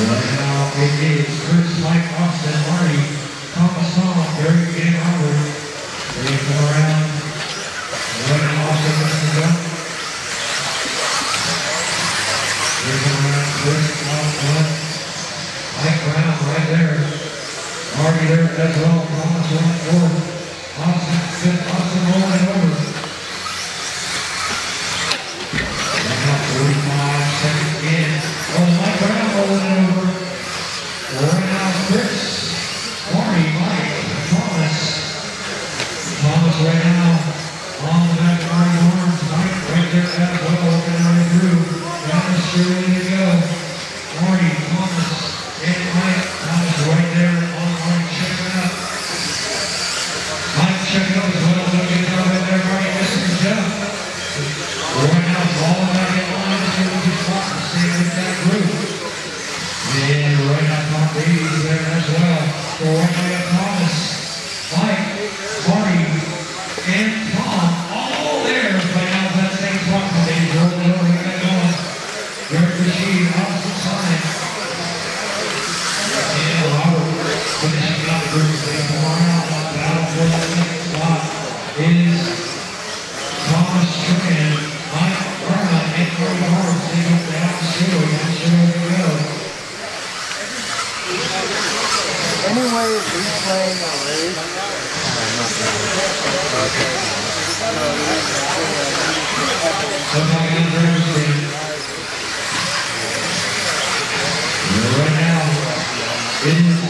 But now it is Chris Mike Austin Marty, Thomas Hall, Gary Dan Howard. They come around. Running Austin Mr. Duck. They come around Chris Austin. Mike Brown right there. Marty there as well. Thomas one four. Austin, Austin rolling over. any way of replaying a? Okay. Right now, in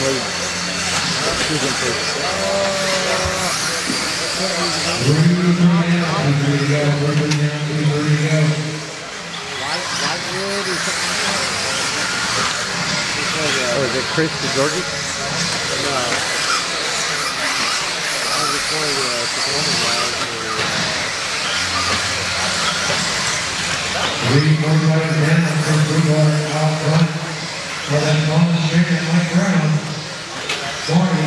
late. Susan, Oh, is it Chris Georgie? No. I was recording uh, performing while we were uh, We were out front, but I'm on the street my ground. Join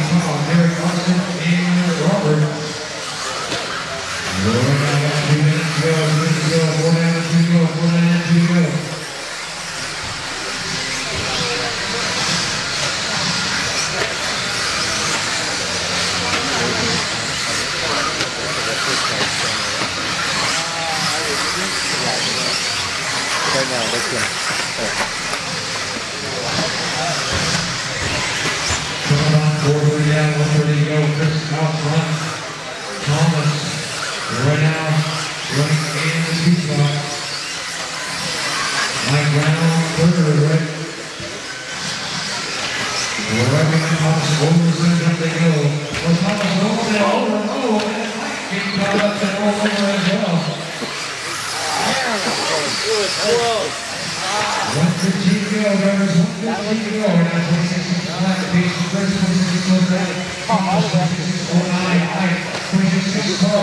running in the two spot. Mike Brown third, right? Right behind Thomas, over the center they go. Well, Thomas over and over and over, and Mike getting caught up and over as well. One fifteen to go, drivers, one fifteen to go, and now twenty-six inches flat, pace for Chris, twenty-six goes back. Thomas, Right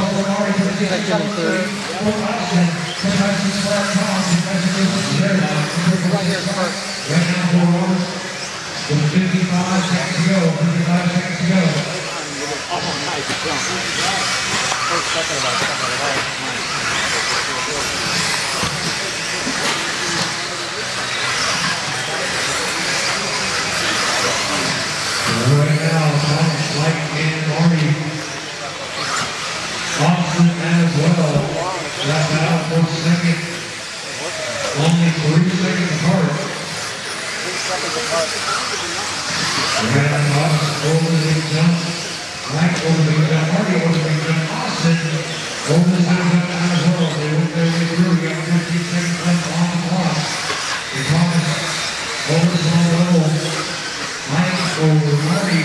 here first. Right now for Roberts, with fifty-five seconds to go, fifty-five seconds to go. Right now, Thomas, Mike, and Marty. Austin as well. That's second. Only three seconds apart. On Austin, over the big jump. Mike over the big jump, Marty over the big jump. Austin over the jump as well. They work their way through. We got fifteen seconds left on the clock. Thomas over the level. Mike over Marty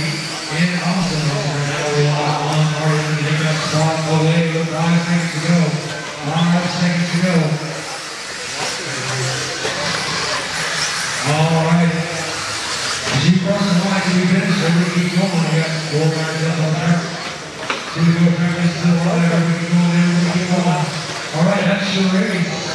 and Austin over now we lock on Marty to take spot away with five seconds to go. Five seconds to go. All right. As you cross the line to be finished, so we keep going. We got four guys up on there. Two to go practice to the line. We keep going. We keep going. All right, that's your race.